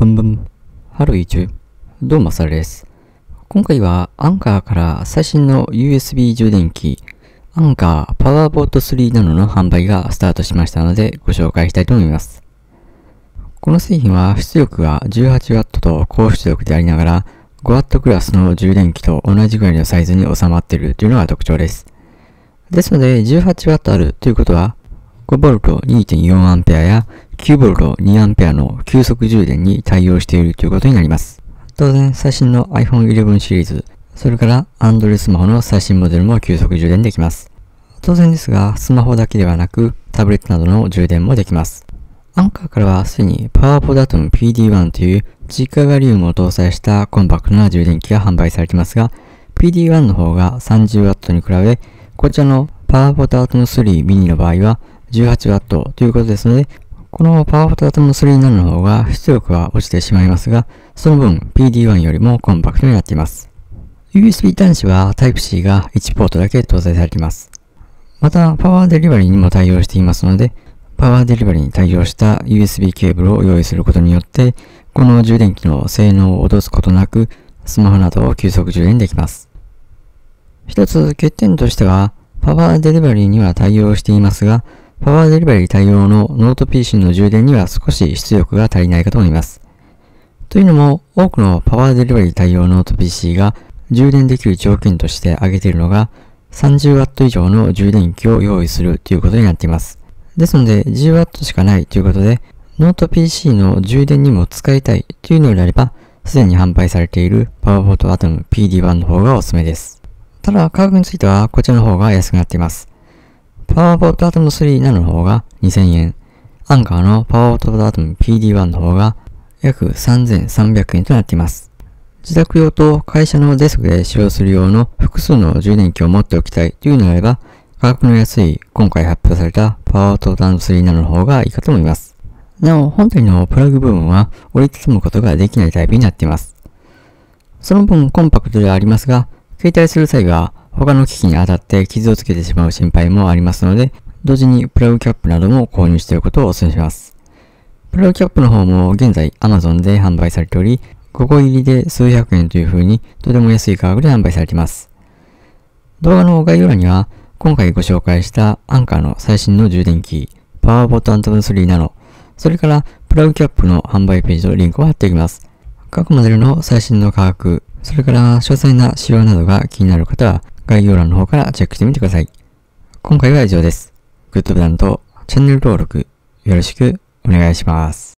ブンブン。 Hello YouTube。どうも、サルです。今回はアンカーから最新の USB 充電器、アンカーパワーボート3などの販売がスタートしましたのでご紹介したいと思います。この製品は出力が 18W と高出力でありながら 5W クラスの充電器と同じぐらいのサイズに収まっているというのが特徴です。ですので 18W あるということは 5V2.4A や 9V2A の急速充電に対応しているということになります。当然、最新の iPhone 11シリーズ、それから Android スマホの最新モデルも急速充電できます。当然ですが、スマホだけではなく、タブレットなどの充電もできます。アンカーからはすでに PowerPod PD1 という直化ガリウムを搭載したコンパクトな充電器が販売されていますが、PD1 の方が 30W に比べ、こちらの PowerPod Atom 3 mini の場合は 18W ということですので、このパワーフォトアトム3なの方が出力は落ちてしまいますが、その分 PD1 よりもコンパクトになっています。USB 端子は Type-C が1ポートだけ搭載されています。また、パワーデリバリーにも対応していますので、パワーデリバリーに対応した USB ケーブルを用意することによって、この充電器の性能を落とすことなく、スマホなどを急速充電できます。一つ欠点としては、 Power Delivery には対応していますが、 Power Delivery 対応のノート PC の充電には少し出力が足りないかと思います。というのも、多くの Power Delivery 対応ノート PC が充電できる条件として挙げているのが 30W 以上の充電器を用意するということになっています。ですので 10W しかないということで、ノート PC の充電にも使いたいというのであれば、すでに販売されている PowerPort Atom PD1 の方がおすすめです。ただ価格についてはこちらの方が安くなっています。 PowerPort Atom III Nano の方が2000円。アンカーのパワーポットアトム PD1 の方が約3300円となっています。自宅用と会社のデスクで使用する用の複数の充電器を持っておきたいというのであれば、価格の安い今回発表されたパワートータム3なの方がいいかと思います。なお、本体のプラグ部分は折りたたむことができないタイプになっています。その分コンパクトではありますが、携帯する際は他の機器に当たって傷をつけてしまう心配もありますので、同時にプラグキャップなども購入していることをお勧めします。プラグキャップの方も現在 Amazon で販売されており、5個入りで数百円という風にとても安い価格で販売されています。動画の概要欄には今回ご紹介したアンカーの最新の充電器、パワーボタントム3ナノ、それからプラグキャップの販売ページのリンクを貼っておきます。各モデルの最新の価格、それから詳細な仕様などが気になる方は概要欄の方からチェックしてみてください。今回は以上です。グッドボタンとチャンネル登録よろしくお願いします。